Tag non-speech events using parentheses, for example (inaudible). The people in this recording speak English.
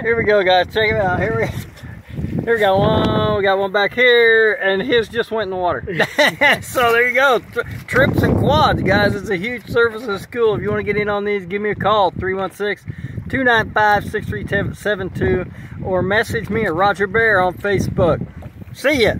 Here we go, guys. Check it out. Here we here we got one. We got one back here, and his just went in the water. (laughs) (laughs) so there you go. Trips and quads, guys. It's a huge service in school. If you want to get in on these, give me a call 316-295-6372 or message me at Roger Bear on Facebook. See ya.